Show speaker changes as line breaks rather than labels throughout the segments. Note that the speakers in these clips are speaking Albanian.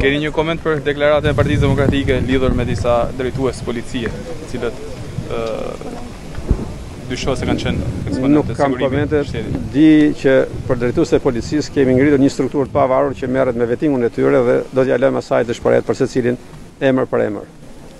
Keni një koment për deklaratën e Partisë Demokratike lidhur me disa drejtues policie, të cilët ë dyshohet se kanë qenë eksponentë të sigurimit të shtetit.
Nuk kam komente. Di që për drejtues të policisë kemi ngritur një strukturë të pavarur që merret me vetingun e tyre dhe do t'ia lëmë asaj të shprehet për secilin emër për emër.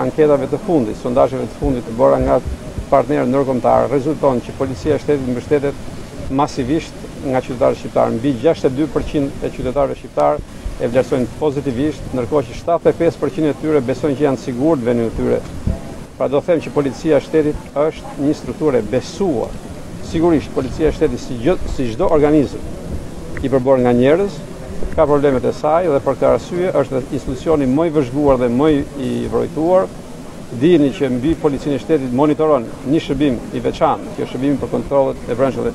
anketave të fundit, sondazheve të fundit të bëra nga partnerë ndërkombëtarë, rezulton që policia e shtetit mbështetet masivisht nga qytetarët shqiptarë. Mbi 62% e qytetarëve shqiptarë e vlerësojnë pozitivisht, ndërkohë që 75% e tyre besojnë që janë të sigurt në vendin e tyre. Pra do të them që policia e shtetit është një strukturë e besuar. Sigurisht, policia e shtetit si çdo organizëm i përbërë nga njerëz, Ka problemet e saj dhe për këtë arsye është dhe institucioni më i vëzhguar dhe më i vrojtuar. Dijeni që mbi Policinë e Shtetit monitoron një shërbim i veçantë, që është shërbimi për kontrollet e brendshme dhe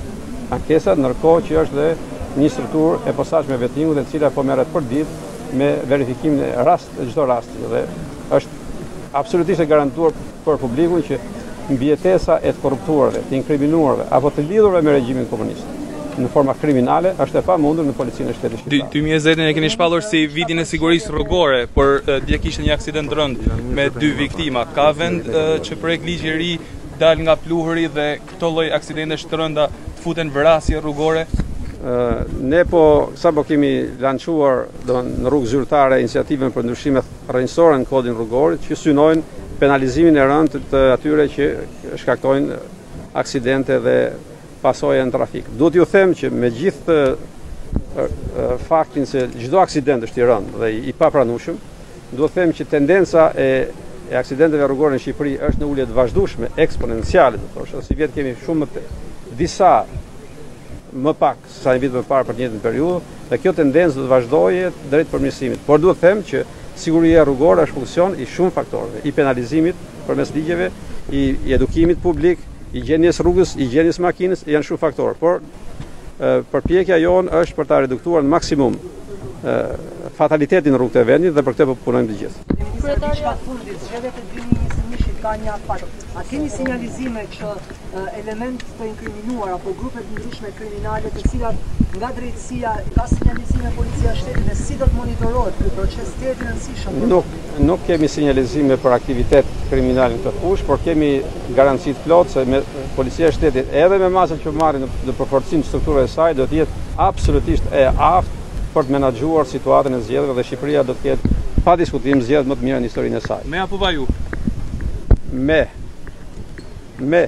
ankesat, ndërkohë që është dhe një strukturë e posaçme e Vettingut e cila po merret përditë me verifikimin e rast çdo rasti dhe është absolutisht e garantuar për publikun që mbijetesa e të korruptuarve, të inkriminuarve apo të lidhurve me regjimin komunist në forma kriminale është e pamundur në Policinë e Shtetit Shqiptar.
Dy mijë e njëzetën e keni shpallur si vitin e sigurisë rrugore, por dje kishte një aksident të rëndë me dy viktima. Ka vend që projektligji i ri të dalë nga pluhuri dhe këto lloj aksidentesh të rënda të futen vrasje rrugore?
Ne po sapo kemi lançuar në rrugë zyrtare iniciativën për ndryshime rrënjësore në Kodin Rrugor që synojnë penalizimin e rëndë të atyre që shkaktojnë aksidente dhe pasoja në trafik. Duhet t'ju them që me gjithë faktin se çdo aksident është i rëndë dhe i papranueshëm, duhet them që tendenca e e aksidenteve rrugore në Shqipëri është në ulje të vazhdueshme, eksponenciale, do të thosha, sivjet kemi shumë më të, disa më pak sesa një vit më parë për të njëjtën periudhë dhe kjo tendencë do të vazhdojë drejt përmirësimit. Por duhet të them që siguria rrugore është funksion i shumë faktorëve, i penalizimit përmes ligjeve, i edukimit publik, i gjendjes rrugës, i gjendjes makinës, janë shumë faktorë, por përpjekja jonë është për ta reduktuar në maksimum fatalitetin në rrugët e vendit dhe për këtë po punojmë të gjithë.
Pyetja e fundit, zgjedhjet e 2021-shit kanë një afat. A keni sinjalizime që elementë të inkriminuar apo grupe të ndryshme kriminale të cilat nga drejtësia ka sinjalizime policia e shtetit dhe si do të monitorohet ky proces tejet i rëndësishëm?
Nuk, nuk kemi sinjalizime për aktivitet kriminal në këtë fushë, por kemi garanci të plotë se policia e shtetit edhe me masat që marrim në përforcim strukturat e saj do të jetë absolutisht e aftë për të menaxhuar situatën e zgjedhjeve dhe Shqipëria do të ketë pa diskutim zgjedhjet më të mira në historinë e saj.
Me apo pa ju?
Me. Me.